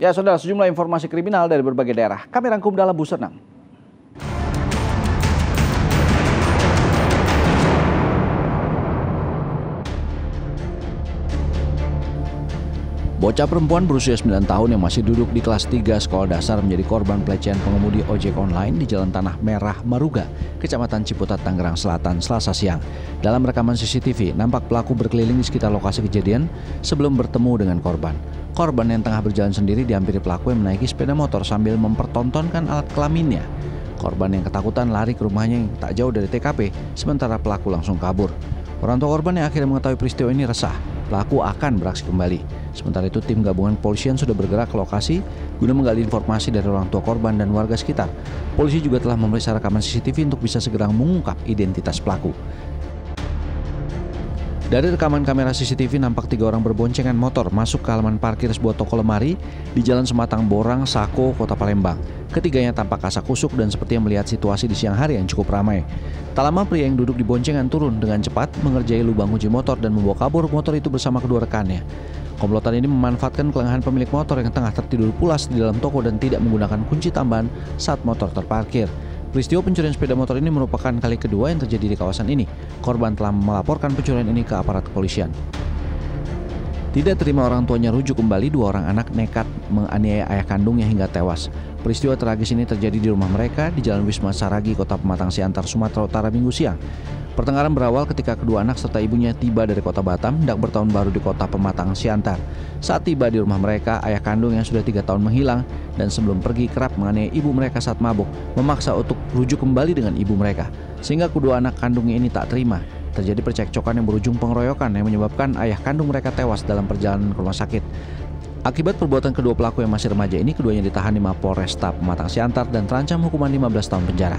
Ya, saudara, sejumlah informasi kriminal dari berbagai daerah. Kami rangkum dalam Busenam. Bocah perempuan berusia 9 tahun yang masih duduk di kelas 3 sekolah dasar menjadi korban pelecehan pengemudi ojek online di Jalan Tanah Merah Maruga, Kecamatan Ciputat, Tangerang Selatan, Selasa siang. Dalam rekaman CCTV, nampak pelaku berkeliling di sekitar lokasi kejadian sebelum bertemu dengan korban. Korban yang tengah berjalan sendiri dihampiri pelaku yang menaiki sepeda motor sambil mempertontonkan alat kelaminnya. Korban yang ketakutan lari ke rumahnya yang tak jauh dari TKP, sementara pelaku langsung kabur. Orang tua korban yang akhirnya mengetahui peristiwa ini resah. Pelaku akan beraksi kembali. Sementara itu tim gabungan polisian sudah bergerak ke lokasi guna menggali informasi dari orang tua korban dan warga sekitar. Polisi juga telah memeriksa rekaman CCTV untuk bisa segera mengungkap identitas pelaku. Dari rekaman kamera CCTV nampak tiga orang berboncengan motor masuk ke halaman parkir sebuah toko lemari di Jalan Sematang Borang, Sako, Kota Palembang. Ketiganya tampak kasak kusuk dan sepertinya melihat situasi di siang hari yang cukup ramai. Tak lama pria yang duduk di boncengan turun dengan cepat mengerjai lubang uji motor dan membawa kabur motor itu bersama kedua rekannya. Komplotan ini memanfaatkan kelengahan pemilik motor yang tengah tertidur pulas di dalam toko dan tidak menggunakan kunci tambahan saat motor terparkir. Peristiwa pencurian sepeda motor ini merupakan kali kedua yang terjadi di kawasan ini. Korban telah melaporkan pencurian ini ke aparat kepolisian. Tidak terima orang tuanya rujuk kembali, dua orang anak nekat menganiaya ayah kandungnya hingga tewas. Peristiwa tragis ini terjadi di rumah mereka di Jalan Wisma Saragi, Kota Pematang Siantar, Sumatera Utara, Minggu siang. Pertengkaran berawal ketika kedua anak serta ibunya tiba dari kota Batam hendak bertahun baru di kota Pematang Siantar. Saat tiba di rumah mereka, ayah kandung yang sudah tiga tahun menghilang dan sebelum pergi kerap menganiaya ibu mereka saat mabuk, memaksa untuk rujuk kembali dengan ibu mereka. Sehingga kedua anak kandungnya ini tak terima. Terjadi percekcokan yang berujung pengeroyokan yang menyebabkan ayah kandung mereka tewas dalam perjalanan ke rumah sakit. Akibat perbuatan kedua pelaku yang masih remaja ini, keduanya ditahan di Mapolresta Pematang Siantar dan terancam hukuman 15 tahun penjara.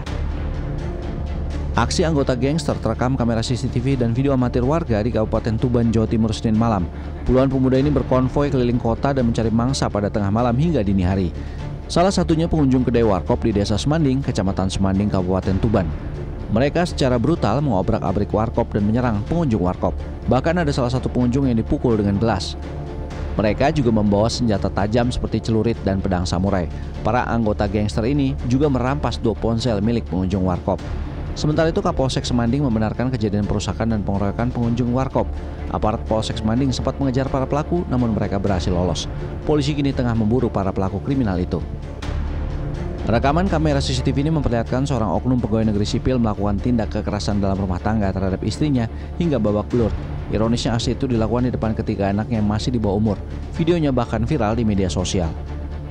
Aksi anggota gangster terekam kamera CCTV dan video amatir warga di Kabupaten Tuban, Jawa Timur Senin malam. Puluhan pemuda ini berkonvoi keliling kota dan mencari mangsa pada tengah malam hingga dini hari. Salah satunya pengunjung kedai warkop di Desa Semanding, Kecamatan Semanding, Kabupaten Tuban. Mereka secara brutal mengobrak-abrik warkop dan menyerang pengunjung warkop. Bahkan ada salah satu pengunjung yang dipukul dengan gelas. Mereka juga membawa senjata tajam seperti celurit dan pedang samurai. Para anggota gangster ini juga merampas dua ponsel milik pengunjung warkop. Sementara itu Kapolsek Semanding membenarkan kejadian perusakan dan pengeroyokan pengunjung warkop. Aparat Polsek Semanding sempat mengejar para pelaku namun mereka berhasil lolos. Polisi kini tengah memburu para pelaku kriminal itu. Rekaman kamera CCTV ini memperlihatkan seorang oknum pegawai negeri sipil melakukan tindak kekerasan dalam rumah tangga terhadap istrinya hingga babak belur. Ironisnya aksi itu dilakukan di depan ketiga anaknya yang masih di bawah umur. Videonya bahkan viral di media sosial.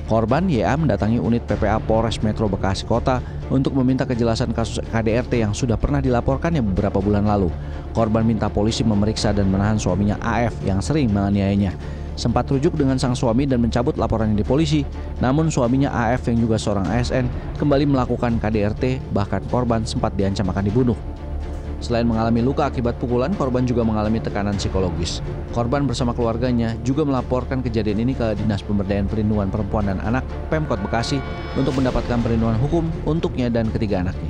Korban YA mendatangi unit PPA Polres Metro Bekasi Kota untuk meminta kejelasan kasus KDRT yang sudah pernah dilaporkannya beberapa bulan lalu. Korban minta polisi memeriksa dan menahan suaminya AF yang sering menganiayanya. Sempat rujuk dengan sang suami dan mencabut laporannya di polisi, namun suaminya AF yang juga seorang ASN kembali melakukan KDRT, bahkan korban sempat diancam akan dibunuh. Selain mengalami luka akibat pukulan, korban juga mengalami tekanan psikologis. Korban bersama keluarganya juga melaporkan kejadian ini ke Dinas Pemberdayaan Perlindungan Perempuan dan Anak Pemkot Bekasi untuk mendapatkan perlindungan hukum untuknya dan ketiga anaknya.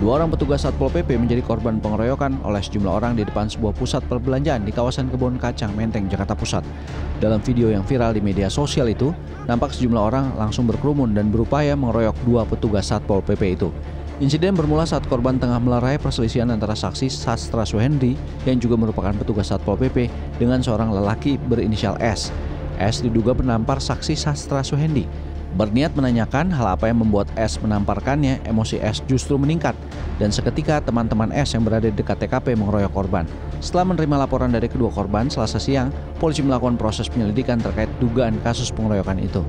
Dua orang petugas Satpol PP menjadi korban pengeroyokan oleh sejumlah orang di depan sebuah pusat perbelanjaan di kawasan Kebun Kacang Menteng, Jakarta Pusat. Dalam video yang viral di media sosial itu, nampak sejumlah orang langsung berkerumun dan berupaya mengeroyok dua petugas Satpol PP itu. Insiden bermula saat korban tengah melerai perselisihan antara saksi Sastra Suhendri yang juga merupakan petugas Satpol PP dengan seorang lelaki berinisial S. S diduga menampar saksi Sastra Suhendi. Berniat menanyakan hal apa yang membuat S menamparkannya, emosi S justru meningkat. Dan seketika teman-teman S yang berada di dekat TKP mengeroyok korban. Setelah menerima laporan dari kedua korban selasa siang, polisi melakukan proses penyelidikan terkait dugaan kasus pengeroyokan itu.